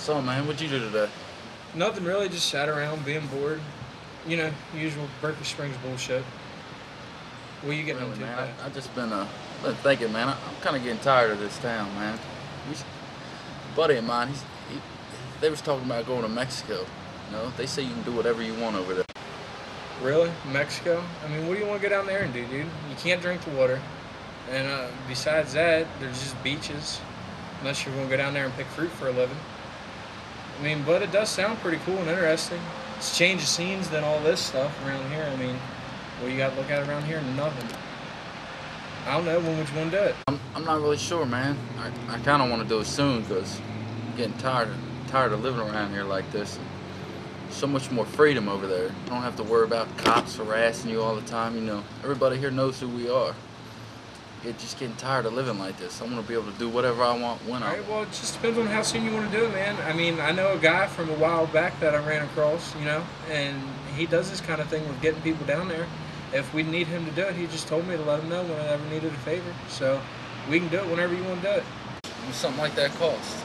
So, man, what'd you do today? Nothing really, just sat around being bored. You know, usual Berkeley Springs bullshit. What are you getting Really, into? man. I, I just been uh been thinking, man. I, I'm kind of getting tired of this town, man. Buddy of mine, he's, he, they was talking about going to Mexico. You know, they say you can do whatever you want over there. Really? Mexico? I mean, what do you want to go down there and do, dude? You can't drink the water. And uh, besides that, there's just beaches. Unless you're going to go down there and pick fruit for a living. I mean, but it does sound pretty cool and interesting. It's change of scenes than all this stuff around here. I mean, what you got to look at around here? Nothing. I don't know. When would you want to do it? I'm, I'm not really sure, man. I, I kind of want to do it soon because I'm getting tired of, tired of living around here like this. So much more freedom over there. You don't have to worry about cops harassing you all the time. You know, everybody here knows who we are. Get just getting tired of living like this. I want to be able to do whatever I want when All I right, want. well, it just depends on how soon you want to do it, man. I mean, I know a guy from a while back that I ran across, you know, and he does this kind of thing with getting people down there. If we need him to do it, he just told me to let him know when I ever needed a favor. So we can do it whenever you want to do it. What's something like that cost?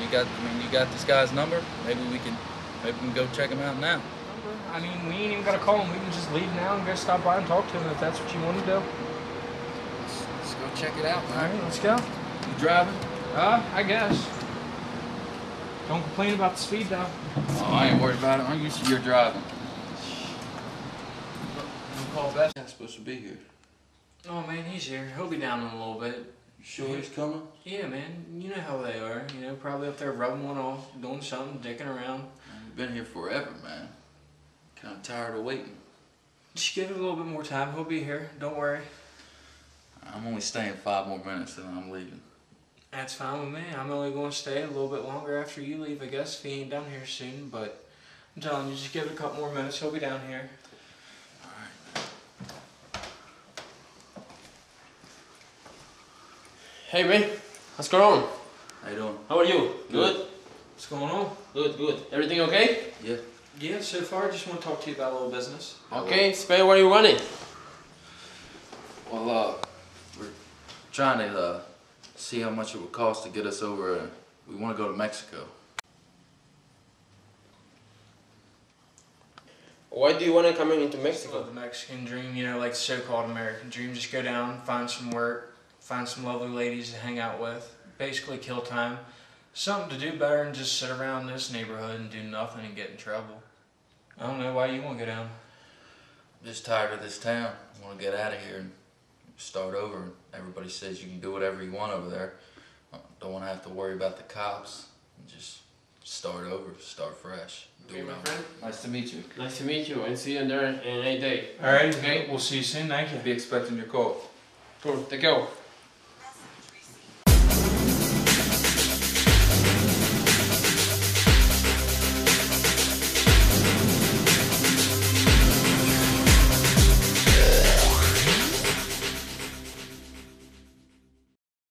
You got, I mean, you got this guy's number. Maybe we can, maybe we can go check him out now. I mean, we ain't even got to call him. We can just leave now and go stop by and talk to him if that's what you want to do. Let's, let's go check it out, All right, let's go. You driving? Uh, I guess. Don't complain about the speed, though. Oh, I ain't worried about it. I'm used to your driving. You call Beth. I'm supposed to be here. Oh, man, he's here. He'll be down in a little bit. You sure he's coming? Yeah, man. You know how they are. You know, probably up there rubbing one off, doing something, dicking around. You've been here forever, man. Kind of tired of waiting. Just give it a little bit more time. He'll be here. Don't worry. I'm only staying five more minutes and I'm leaving. That's fine with me. I'm only going to stay a little bit longer after you leave, I guess, if he ain't down here soon. But I'm telling you, just give it a couple more minutes. He'll be down here. Alright. Hey man, what's going on? How you doing? How are you? Good? What's going on? Good, good. Everything okay? Yeah. Yeah, so far, I just want to talk to you about a little business. Okay, spend where are you running. Well, uh, we're trying to uh, see how much it would cost to get us over. Uh, we want to go to Mexico. Why do you want to come into Mexico? the Mexican dream, you know, like the so-called American dream, just go down, find some work, find some lovely ladies to hang out with, basically kill time. Something to do better than just sit around this neighborhood and do nothing and get in trouble. I don't know why you want to go down. I'm just tired of this town. I want to get out of here and start over. Everybody says you can do whatever you want over there. Uh, don't want to have to worry about the cops. Just start over, start fresh. Do Okay, my friend. Nice to meet you. Nice to meet you and see you there in a day. All right, okay, we'll see you soon. Thank you. Be expecting your call. Cool, take care.